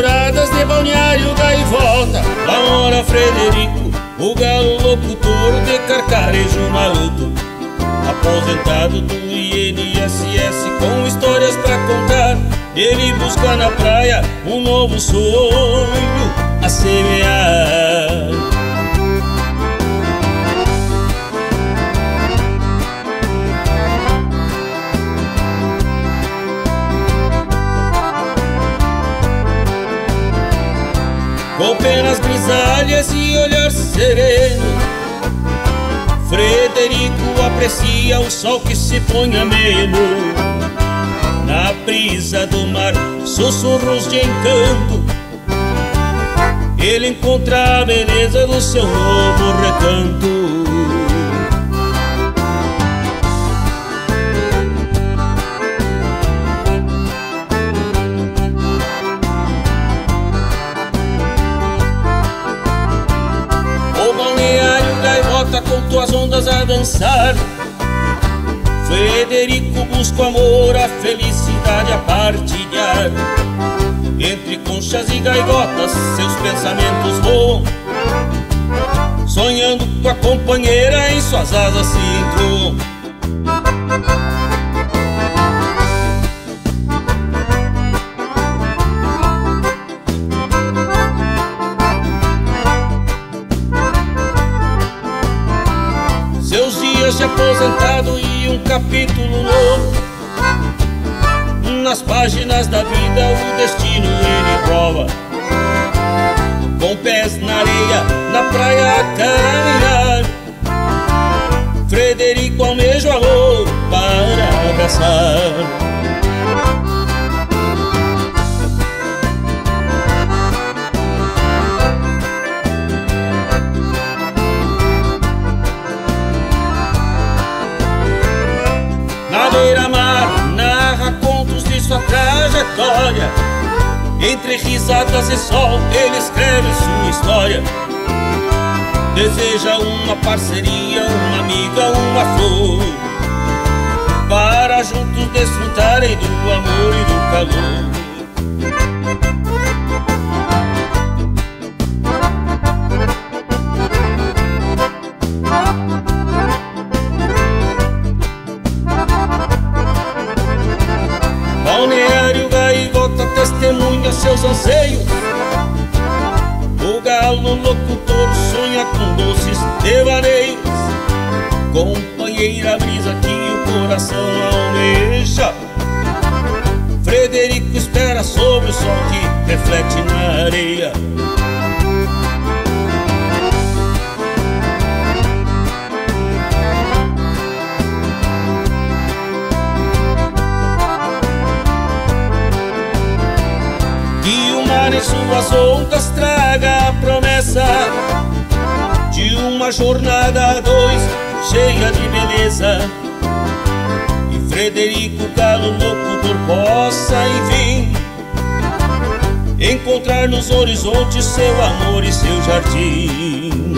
brisas de balneário gaivota Lá mora Frederico, o galo locutor de carcarejo maroto. Aposentado do INSS com histórias pra contar. Ele busca na praia um novo sonho a semear Com penas grisalhas e olhar sereno. Frederico aprecia o sol que se põe ameno Na brisa do mar, sussurros de encanto. Ele encontra a beleza do seu novo recanto com tuas ondas a dançar. Frederico busca o amor, a felicidade a partilhar. Entre conchas e gaivotas, seus pensamentos voam. Sonhando com a companheira, em suas asas se entrou. Se aposentado e um capítulo novo. Nas páginas da vida o destino ele prova Com pés na areia, na praia a caminhar. Frederico almeja o amor para abraçar trajetória. Entre risadas e sol, ele escreve sua história. Deseja uma parceria, uma amiga, uma flor. Para juntos desfrutarem do amor e do calor. Seus anseios. O galo locutor sonha com doces devaneios. Companheira brisa que o coração almeja. Frederico espera sobre o sol que reflete na areia. Suas ondas traga a promessa de uma jornada a dois cheia de beleza. E Frederico Galo locutor possa, enfim, encontrar nos horizontes seu amor e seu jardim.